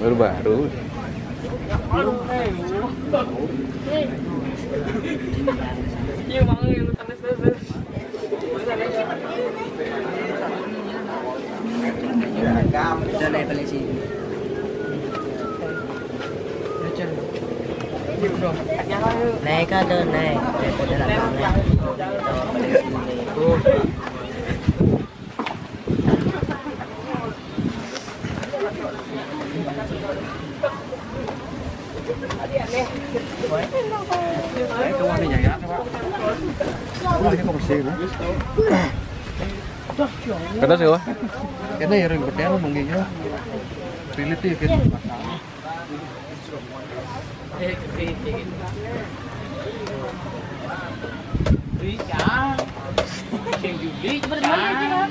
Baru baru. Iya mau yang tenis tenis. Ra này phải lấy gì? Này có đơn này, để tôi làm này. Kata siapa? Kena ya ring bertemu mungkin ya. Relatif kan. Berikan. Yang juli berdua lagi kan.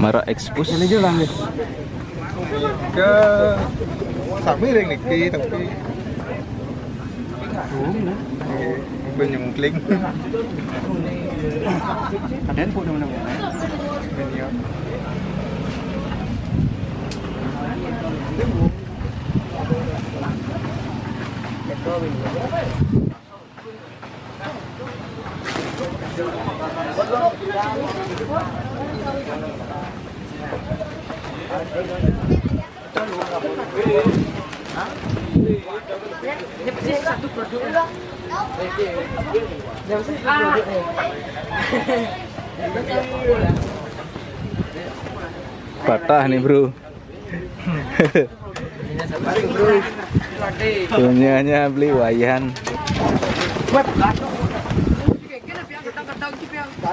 Marah ekspos. ini aja lah nih ke sampai yang niki tapi bên những link đến phụ đâu nào bên nhiều Patah nih bro. Punyanya beli. Wayan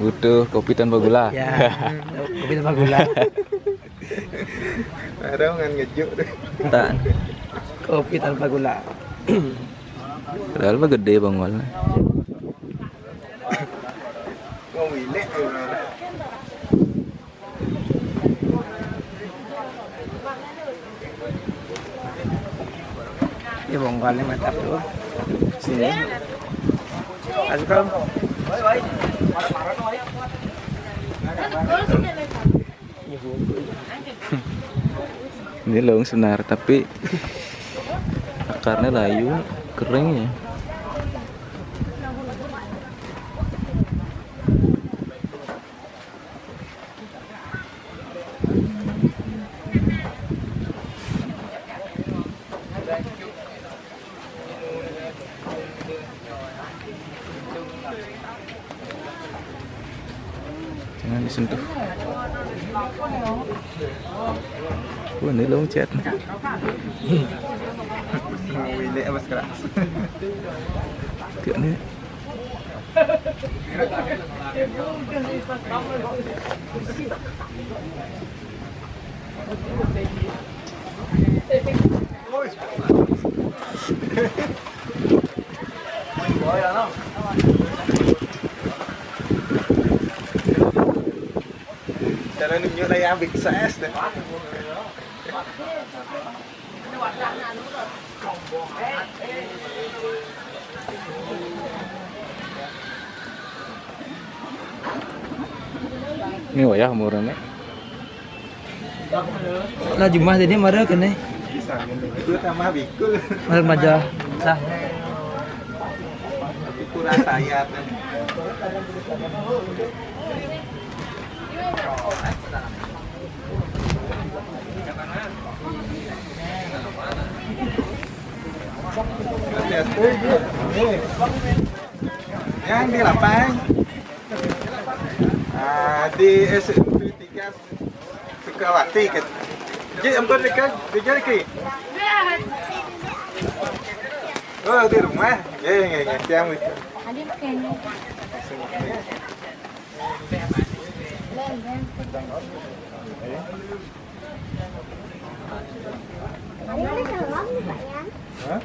Butuh kopi tanpa gula. Ya, kopi tanpa gula. Ada ngan ngejuk deh. Tak. Kopi tanpa gula. Padahal mah gede bang Wal. Ini bongkalnya mantap tuh. Sini. Kom. Ini laung senar tapi akarnya layu kering ya. Nên xin tôi Ui, nước luôn chết Ngồi lẹ mà cả Tiện đấy Ôi. Rồi à không? Ini ninyo na yabig di? Ini murah Nah jumah jadi marah kan nih. Itu sama bikul. Marah maja. Sah. Bikul. Yang di lapang. Ah, di SMP 3 Sukawati ke. Jadi ampun dekat, dia jadi ke. Oh, di rumah. Ya, ya, ya, siang itu. Ada kayaknya. Ada dalam Pak ya? Hah?